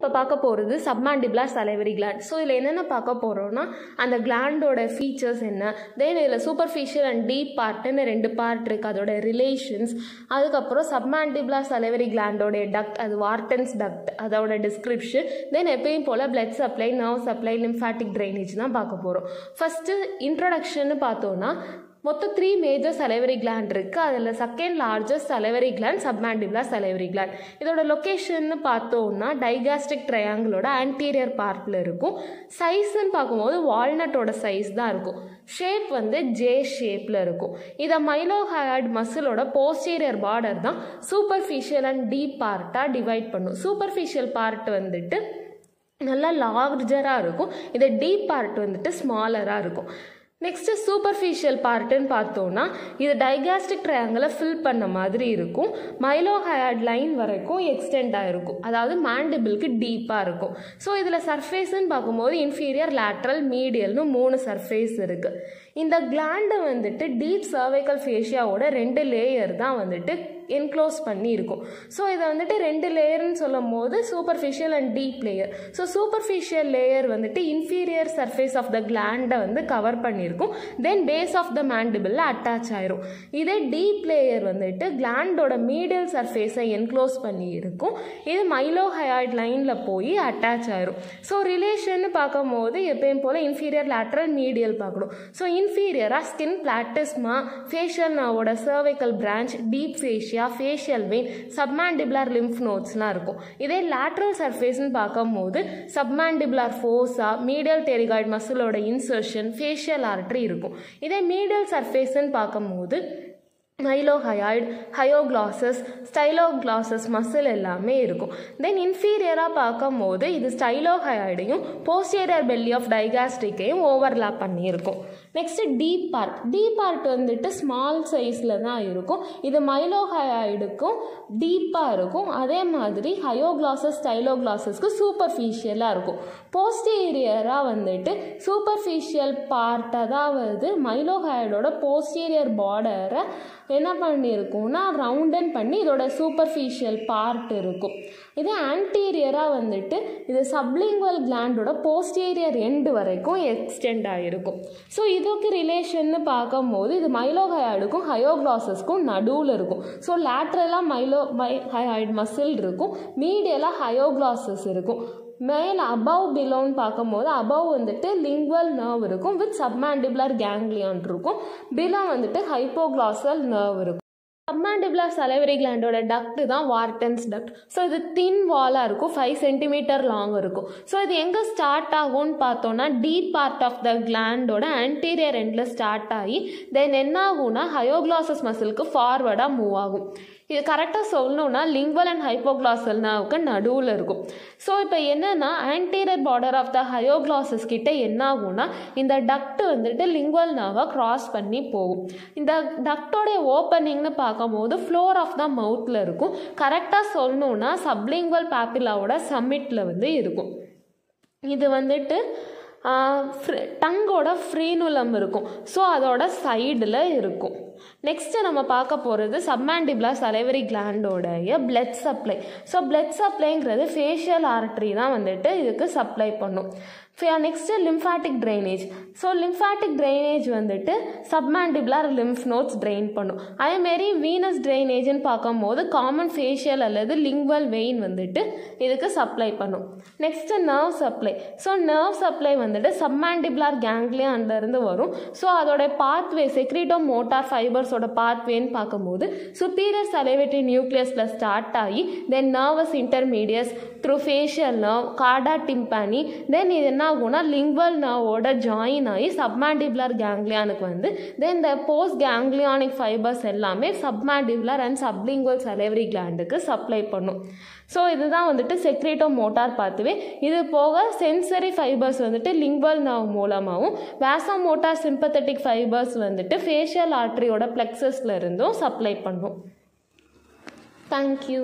இப்போ பார்க்க போகிறது சப்மாண்டிபிளார் சலைவரி கிளாண்ட் ஸோ இதில் என்னென்ன பார்க்க போகிறோம்னா அந்த கிளாண்டோட ஃபீச்சர்ஸ் என்ன? தென் இதில் சூப்பர்ஃபிஷியல் அண்ட் டீப் பார்ட்டுன்னு ரெண்டு பார்ட் இருக்குது அதோட ரிலேஷன்ஸ் அதுக்கப்புறம் சப்மாண்டிபிளார் சலைவரி கிளாண்டோடைய டக்ட் அது வார்டன்ஸ் டக்ட் அதோட டிஸ்கிரிப்ஷன் தென் எப்பயும் போல் blood supply nerve supply lymphatic drainage தான் பார்க்க போகிறோம் ஃபஸ்ட்டு இன்ட்ரடக்ஷன்னு பார்த்தோன்னா மொத்தம் த்ரீ மேஜர் சலைவரி கிளாண்ட் இருக்குது அதில் second largest salivary gland submandibular salivary gland இதோட லொக்கேஷன்னு பார்த்தோம்னா டைகாஸ்டிக் ட்ரையாங்கிளோட ஆன்டீரியர் பார்ட்டில் இருக்கும். சைஸ்ன்னு பார்க்கும்போது வால்நட்டோட சைஸ் தான் இருக்கும். ஷேப் வந்து ஜே ஷேப்பில் இருக்கும். இதை மைலோஹயாய்ட் மசிலோட போஸ்டீரியர் பார்டர் தான் சூப்பர்ஃபிஷியல் அண்ட் டீப் பார்ட்டாக டிவைட் பண்ணும். சூப்பர்ஃபிஷியல் பார்ட் வந்துட்டு நல்லா லார்ஜராக இருக்கும். இதை டீப் பார்ட் வந்துட்டு ஸ்மாலராக இருக்கும். நெக்ஸ்ட்டு சூப்பர்ஃபிஷியல் பார்ட்டுன்னு பார்த்தோன்னா இது டைகாஸ்டிக் ட்ரையாங்கிளை ஃபில் பண்ண மாதிரி இருக்கும். மைலோஹயாட் லைன் வரைக்கும் எக்ஸ்டெண்ட் ஆகிருக்கும் அதாவது மேண்டிபிளுக்கு டீப்பாக இருக்கும். ஸோ இதில் சர்ஃபேஸ்ன்னு பார்க்கும்போது இன்ஃபீரியர் லேட்ரல் மீடியல்னு மூணு சர்ஃபேஸ் இருக்குது இந்த கிளாண்டு வந்துட்டு டீப் சர்வைக்கல் ஃபேஷியாவோட ரெண்டு லேயர் தான் வந்துட்டு என்க்ளோஸ் பண்ணி இருக்கும் ஸோ இதை வந்துட்டு ரெண்டு லேயர்னு சொல்லும் போது superficial and deep layer so superficial layer வந்துட்டு இன்ஃபீரியர் சர்ஃபேஸ் ஆஃப் த கிளாண்டை வந்து கவர் பண்ணியிருக்கும். தென் பேஸ் ஆஃப் த மேண்டிபிளில் அட்டாச் ஆயிரும். இதே டீப் லேயர் வந்துட்டு கிளாண்டோட மீடியல் சர்ஃபேஸை என்க்ளோஸ் பண்ணி இருக்கும் இது மைலோஹயாய்ட் லைனில் போய் அட்டாச் ஆயிரும். ஸோ ரிலேஷன் பார்க்கும் போது எப்பயும் போல் இன்ஃபீரியர் லேட்ரல் மீடியல் பார்க்கணும். ஸோ இன்ஃபீரியராக skin platysma facial நாவோட cervical branch deep fascia facial vein submandibular lymph நோட்ஸ்லாம் இருக்கும். இதே லேட்ரல் சர்ஃபேஸ்னு பார்க்கும்போது சப்மாண்டிபுலார் ஃபோஸா மீடியல் டெரிகாய்ட் மசிலோட இன்சர்ஷன் ஃபேஷியல் ஆர்ட்ரி இருக்கும். இதே மீடியல் சர்ஃபேஸ்ன்னு பார்க்கும்போது மைலோஹயாய்டு ஹயோக்ளாசஸ் ஸ்டைலோக்ளாசஸ் மசில் எல்லாமே இருக்கும். தென் இன்ஃபீரியராக பார்க்கும்போது இது ஸ்டைலோஹயாய்டையும் போஸ்டீரியர் பெல்லி ஆஃப் டைகாஸ்டிக்கையும் overlap பண்ணியிருக்கும். Next deep part deep part வந்துட்டு ஸ்மால் சைஸில் தான் இருக்கும். இது மைலோஹயாய்டுக்கும் டீப்பாக இருக்கும். அதே மாதிரி ஹயோக்ளாசஸ் ஸ்டைலோக்ளாசஸ்க்கு சூப்பர்ஃபிஷியலாக இருக்கும். போஸ்டீரியராக வந்துட்டு சூப்பர்ஃபிஷியல் பார்ட் அதாவது மைலோஹயாய்டோட போஸ்டீரியர் பார்டரை என்ன பண்ணியிருக்கும்னா ரவுண்டன் பண்ணி இதோட சூப்பர்ஃபிஷியல் பார்ட் இருக்கும். இது ஆன்டீரியராக வந்துட்டு இது சப்லிங்குவல் கிளாண்டோட போஸ்டீரியர் எண்டு வரைக்கும் எக்ஸ்டெண்ட் ஆகிருக்கும் ஸோ இதுக்கு ரிலேஷன்னு பார்க்கும்போது இது மைலோஹயாடுக்கும் ஹயோக்ளாசஸ்க்கும் நடுவில் இருக்கும். ஸோ லேட்ரலாக மைலோ மை ஹயாய்டு மசில் இருக்கும். மீடியலாக ஹயோக்ளாசஸ் இருக்கும். மேலே அபவ் பிலோன்னு பார்க்கும்போது அபவ் வந்துட்டு லிங்குவல் நர்வ் இருக்கும் வித் சப்மாண்டிபுலர் கேங்லியான் இருக்கும். பிலோ வந்துட்டு ஹைப்போக்ளாசல் நர்வ் இருக்கும். சப்மாண்டிபுலர் சலைவரி கிளாண்டோட டக்ட் தான் வார்டன்ஸ் டக்ட் ஸோ இது தின் வாலாக இருக்கும் ஃபைவ் சென்டிமீட்டர் லாங் இருக்கும். ஸோ இது எங்கே ஸ்டார்ட் ஆகும்னு பார்த்தோன்னா டீப் பார்ட் ஆஃப் த கிளாண்டோட ஆன்டீரியர் எண்டில் ஸ்டார்ட் ஆகி தென் என்ன ஆகும்னா ஹயோக்ளாசஸ் மசிலுக்கு ஃபார்வர்டாக மூவ் ஆகும். இது கரெக்டாக சொல்லணும்னா லிங்குவல் அண்ட் ஹைப்போக்ளாசல்னாவுக்கு நடுவில் இருக்கும். ஸோ இப்போ என்னென்னா anterior border of the hyoglossus கிட்ட என்ன ஆகும்னா இந்த டக்ட் வந்துட்டு லிங்குவல் நாவை கிராஸ் பண்ணி போகும். இந்த டக்டோடைய ஓப்பனிங்னு பார்க்கும்போது ஃப்ளோர் ஆஃப் த மவுத்தில் இருக்கும். கரெக்டாக சொல்லணும்னா சப்லிங்குவல் பேப்பிலாவோட சம்மிட்டில் வந்து இருக்கும். இது வந்துட்டு டங்கோட ஃப்ரீனுலம் இருக்கும். ஸோ அதோட சைடில் இருக்கும். நெக்ஸ்ட்டு நம்ம பார்க்க போகிறது சப்மாண்டிபிளா சலைவரி கிளாண்டோடைய பிளட் சப்ளை ஸோ பிளட் சப்ளைங்கிறது ஃபேஷியல் ஆர்ட்ரி தான் வந்துட்டு இதுக்கு சப்ளை பண்ணும். Next lymphatic drainage so lymphatic drainage வந்துட்டு சப்மாண்டிபுலர் லிம்ஃப் நோட்ஸ் ட்ரெயின் பண்ணும். அதேமாரி வீனஸ் ட்ரைனேஜ்னு பார்க்கும்போது காமன் ஃபேஷியல் அல்லது லிங்குவல் வெயின் வந்துட்டு இதுக்கு சப்ளை பண்ணும். Next nerve supply so nerve supply வந்துட்டு சப்மாண்டிபுலர் கேங்க்லியான்லேருந்து வரும். ஸோ அதோட பாத்வே செக்ரிட்டோ மோட்டார் ஃபைபர்ஸோட பாத்வேன்னு பார்க்கும்போது சுப்பீரியர் சலைவேட்டரி நியூக்ளியஸில் ஸ்டார்ட் ஆகி then nervus intermedius through facial nerve chorda tympani then இது என்ன ஆகும்னா லிங்குவல் நர்வோட ஜாயின் ஆகி சப்மாண்டிபுலர் கேங்லியானுக்கு வந்து தென் இந்த போஸ்ட் கேங்லியானிக் ஃபைபர்ஸ் எல்லாமே சப்மாண்டிபுலர் அண்ட் சப்லிங்குவல் செலவரி கிளாண்டுக்கு சப்ளை பண்ணும். ஸோ இதுதான் வந்துட்டு செக்ரேட்டோ மோட்டார் பார்த்துவே இது போக சென்சரி ஃபைபர்ஸ் வந்துட்டு லிங்குவல் நர்வ் மூலமாகவும் வேசோ மோட்டார் சிம்பத்தட்டிக் ஃபைபர்ஸ் வந்துட்டு ஃபேஷியல் ஆர்ட்ரியோட ப்ளெக்ஸஸில் இருந்தும் சப்ளை பண்ணும். தேங்க்யூ